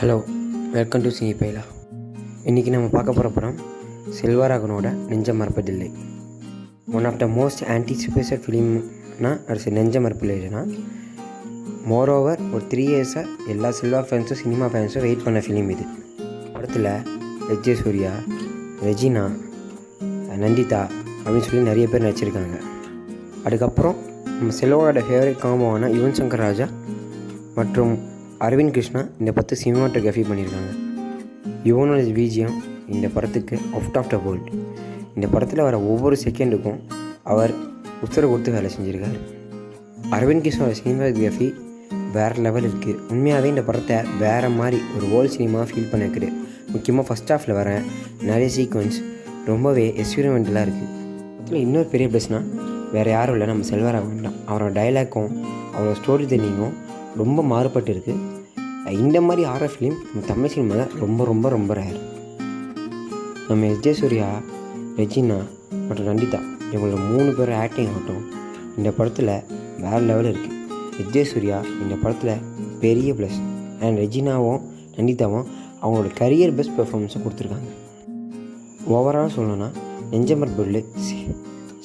Hello welcome to சினி பைலா இன்றைக்கி நம்ம பார்க்க போகிற படம் செல்வராகனோட Nenjam Marappathillai. One of the most anticipated ஃபிலிம்னா அது நெஞ்ச மறப்பில்லைனா மோரோவர் ஒரு த்ரீ இயர்ஸாக எல்லா செல்வா ஃபேன்ஸும் சினிமா ஃபேன்ஸும் வெயிட் பண்ண ஃபிலிம் இது. படத்தில் எச் சூர்யா ரெஜினா நந்திதா அப்படின்னு சொல்லி நிறைய பேர் நடிச்சிருக்காங்க. அதுக்கப்புறம் நம்ம செல்வாவோட ஃபேவரட் காம்போவான யுவன் சங்கர் ராஜா மற்றும் அரவிந்த் கிருஷ்ணா இந்த படத்தை சினிமாட்டோகிராஃபி பண்ணியிருக்காங்க. யுவனோட பிஜிஎம் இந்த படத்துக்கு அவுட் ஆஃப் த வேர்ல்டு இந்த படத்தில் வர ஒவ்வொரு செகண்டுக்கும் அவர் உத்தரவு கொடுத்து வேலை செஞ்சுருக்காரு. அரவிந்த் கிருஷ்ணோட சினிமாகிராஃபி வேறு லெவல் இருக்குது உண்மையாகவே இந்த படத்தை வேறு மாதிரி ஒரு வேர்ல்டு சினிமா ஃபீல் பண்ணிருக்குது முக்கியமாக ஃபஸ்ட் ஹாஃபில் வர நிறைய சீக்வன்ஸ் ரொம்பவே எக்ஸ்பீரிமெண்டலாக இருக்குது அதில் இன்னொரு பெரிய பிளஸ்னால் வேறு யாரும் இல்லை நம்ம செல்வராக வேண்டாம் அவரோட டைலாக்கும் அவரோட ஸ்டோரி டெல்லிங்கும் ரொம்ப மாறுபட்டு இருக்குது இந்த மாதிரி ஆர்ஆர் ஃபிலிம் நம்ம தமிழ் சினிமாவில் ரொம்ப ரொம்ப ரொம்ப ரேர் நம்ம எஸ்ஜே சூர்யா ரெஜினா மற்றும் நந்திதா இவங்களோட மூணு பேர் ஆக்டிங் ஆகட்டும் இந்த படத்தில் வேறு லெவல் இருக்குது எஸ் சூர்யா இந்த படத்தில் பெரிய ப்ளஸ் அண்ட் ரெஜினாவும் நந்திதாவும் அவங்களோட கரியர் பெஸ்ட் பெர்ஃபார்மன்ஸை கொடுத்துருக்காங்க. ஓவரால் சொல்லணும்னா நெஞ்சமர் பொருள்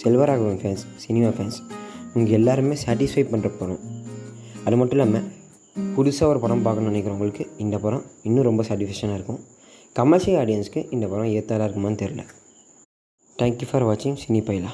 செல்வராகவன் ஃபேன்ஸ் சினிமா ஃபேன்ஸ் இவங்க எல்லாருமே சாட்டிஸ்ஃபை பண்ணுற படம். அது மட்டும் இல்லாமல் புதுசாக ஒரு படம் பார்க்கணும்னு நினைக்கிறவங்களுக்கு இந்த படம் இன்னும் ரொம்ப சாட்டிஸ்ஃபேக்ஷனாக இருக்கும். கமர்ஷியல் ஆடியன்ஸ்க்கு இந்த படம் ஏற்றதாக இருக்குமான்னு தெரில தேங்க்யூ ஃபார் வாட்சிங் சினி பைலா.